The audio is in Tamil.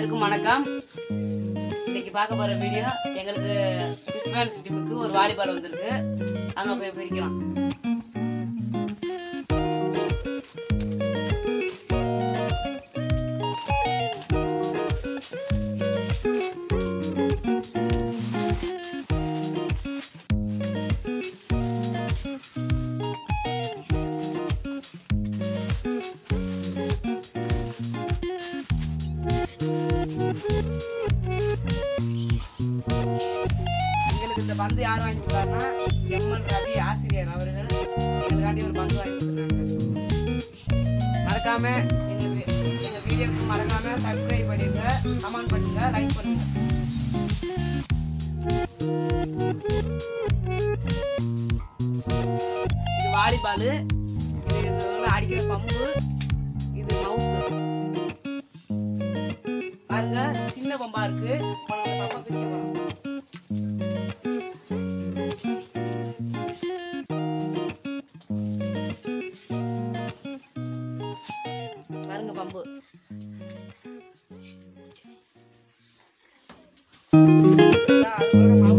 அனைவருக்கும் வணக்கம். இன்னைக்கு பார்க்க போற வீடியோ எங்களுக்கு கிறிஸ்மஸ் டீமுக்கு ஒரு வாலிபால் வந்திருக்கு. அங்க போய் பிரிக்கலாம். பந்து யார் வாங்கி கொடுத்தாருன்னா எம்எல் ரவி ஆசிரியர். அவர்கள் எங்களுக்காண்டி ஒரு பந்து வாங்கி கொடுத்துருக்காங்க. மறக்காம எங்க வி- வீடியோக்கு மறக்காம சப்ஸ்கிரைப் பண்ணிருங்க. கமெண்ட் பண்ணுங்க. லைக் பண்ணுங்க. இது வாலிபால் இது அடிக்கிற பம்பு. இது மவுத்து பாருங்க சின்ன பம்பா இருக்கு. பம்பா பிரிக்க போறோம். பாருங்க பம்பு இதான்